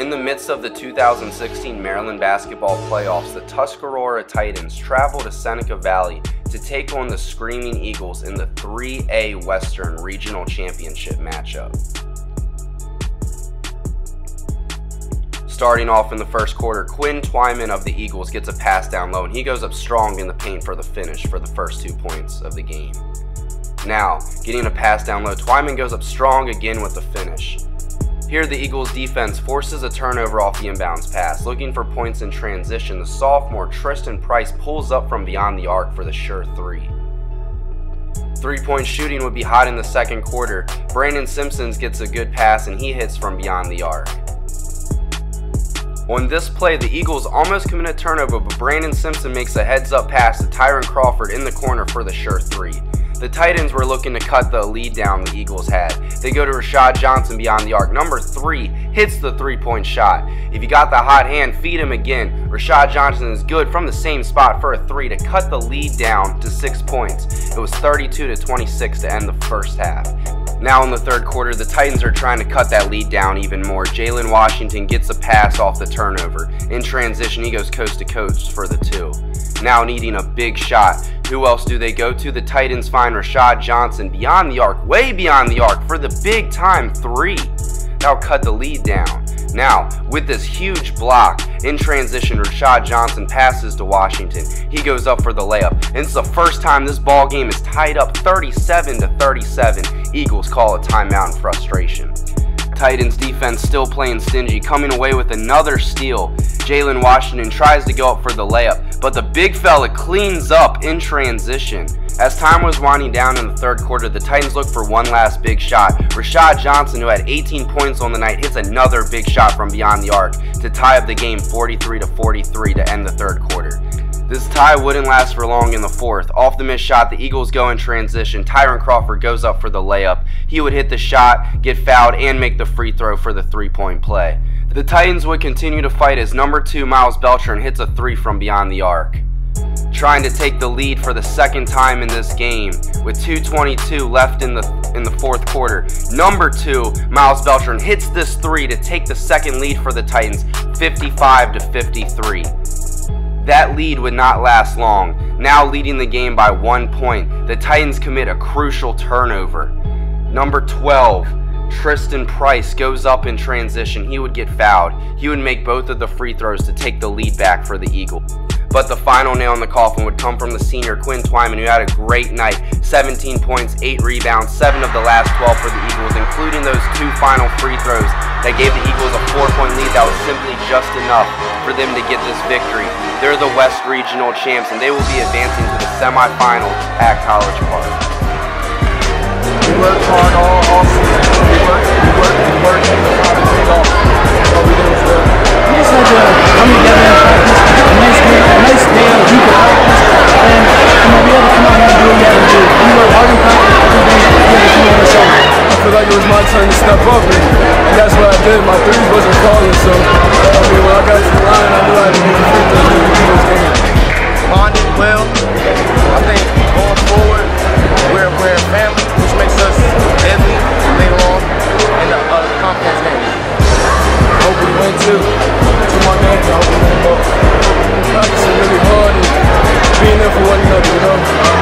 In the midst of the 2016 Maryland basketball playoffs, the Tuscarora Titans travel to Seneca Valley to take on the Screaming Eagles in the 3A Western Regional Championship matchup. Starting off in the first quarter, Quinn Twyman of the Eagles gets a pass down low and he goes up strong in the paint for the finish for the first two points of the game. Now, getting a pass down low, Twyman goes up strong again with the finish. Here, the Eagles defense forces a turnover off the inbounds pass. Looking for points in transition, the sophomore Tristan Price pulls up from beyond the arc for the sure three. Three-point shooting would be hot in the second quarter. Brandon Simpsons gets a good pass and he hits from beyond the arc. On this play, the Eagles almost commit a turnover, but Brandon Simpson makes a heads-up pass to Tyron Crawford in the corner for the sure three. The Titans were looking to cut the lead down the Eagles had. They go to Rashad Johnson beyond the arc. Number three hits the three point shot. If you got the hot hand, feed him again. Rashad Johnson is good from the same spot for a three to cut the lead down to six points. It was 32 to 26 to end the first half. Now in the third quarter, the Titans are trying to cut that lead down even more. Jalen Washington gets a pass off the turnover. In transition, he goes coast to coast for the two. Now needing a big shot. Who else do they go to? The Titans find Rashad Johnson beyond the arc, way beyond the arc for the big time three. That'll cut the lead down. Now, with this huge block in transition, Rashad Johnson passes to Washington. He goes up for the layup. And it's the first time this ball game is tied up 37 to 37. Eagles call a timeout in frustration. Titans defense still playing stingy, coming away with another steal. Jalen Washington tries to go up for the layup, but the big fella cleans up in transition. As time was winding down in the third quarter, the Titans look for one last big shot. Rashad Johnson, who had 18 points on the night, hits another big shot from beyond the arc to tie up the game 43 to 43 to end the third tie wouldn't last for long in the fourth. Off the missed shot, the Eagles go in transition. Tyron Crawford goes up for the layup. He would hit the shot, get fouled, and make the free throw for the three-point play. The Titans would continue to fight as number two Miles Beltran hits a three from beyond the arc. Trying to take the lead for the second time in this game with 2.22 left in the in the fourth quarter. Number two, Miles Beltran hits this three to take the second lead for the Titans, 55 to 53. That lead would not last long. Now leading the game by one point, the Titans commit a crucial turnover. Number 12, Tristan Price goes up in transition. He would get fouled. He would make both of the free throws to take the lead back for the Eagles. But the final nail in the coffin would come from the senior Quinn Twyman, who had a great night 17 points, 8 rebounds, 7 of the last 12 for the Eagles, including those two final free throws that gave the Eagles a four point lead that was simply just enough for them to get this victory. They're the West Regional champs, and they will be advancing to the semifinals at College Park. We worked hard all, all season. We worked, we worked, we worked, to, to my man, to open them up. Practicing really hard and being there for one another, you know.